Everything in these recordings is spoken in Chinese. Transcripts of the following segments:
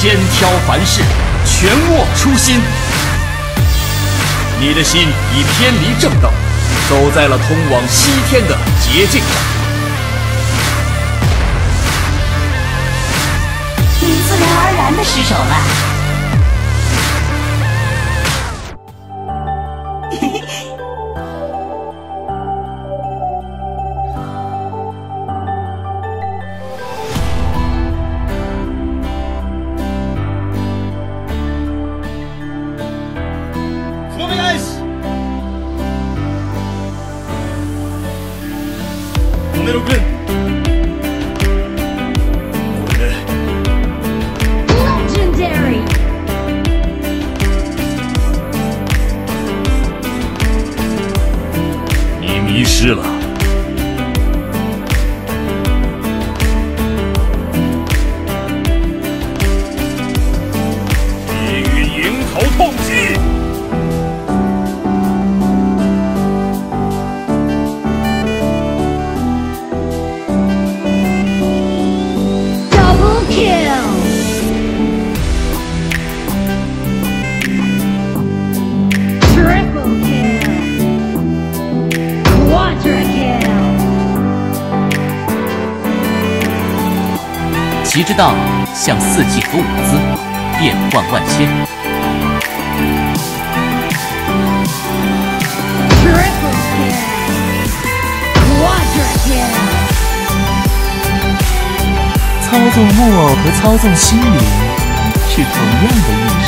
肩挑凡事，拳握初心。你的心已偏离正道，走在了通往西天的捷径上。你自然而然的失手了。失了。其之道，像四季和五姿，变幻万千。操纵木偶和操纵心灵是同样的艺术。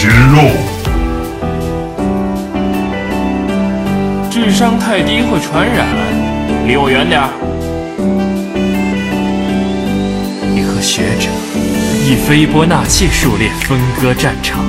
吃肉，智商太低会传染，离我远点。你和学者以斐波那契数列分割战场。